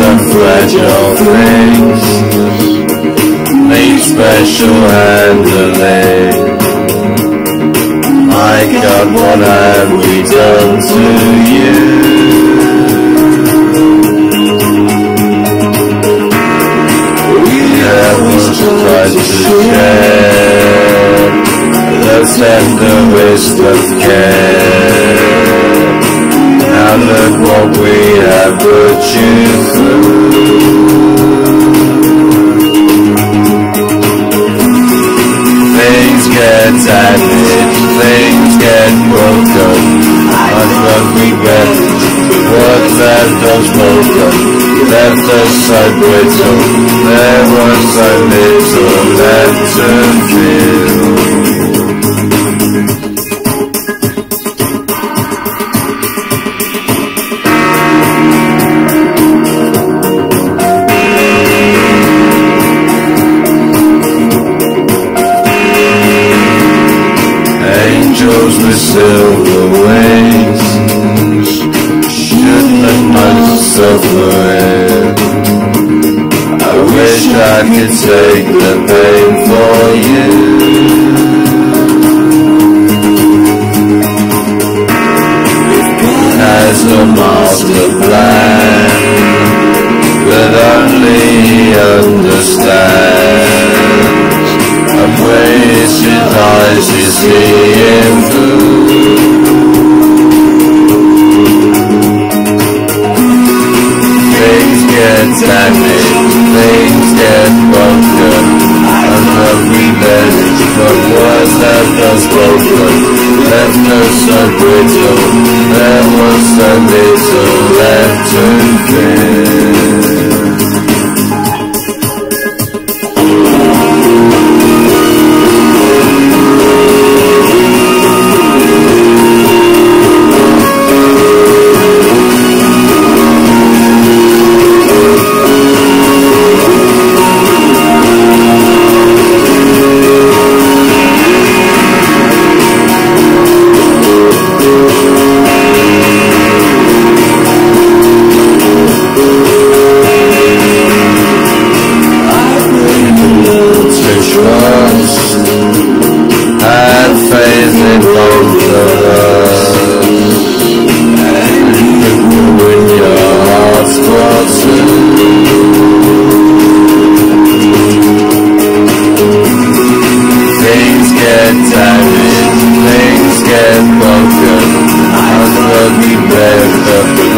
And fragile things Need special handling God, what have we done to you? We have much tried to share The tenderest of care. Now look what we have put you through Things get damaged, what left us broken Left us so brittle, there was so little left to feel Angels with silver wings Have suffering I wish I could take the pain for you Has a master plan That only he understands and ways his eyes is seeing Things get damaged, things get broken. What we left, but was left us broken. Left us so brittle, there was so little left to us And get damaged, things get broken. And we left of the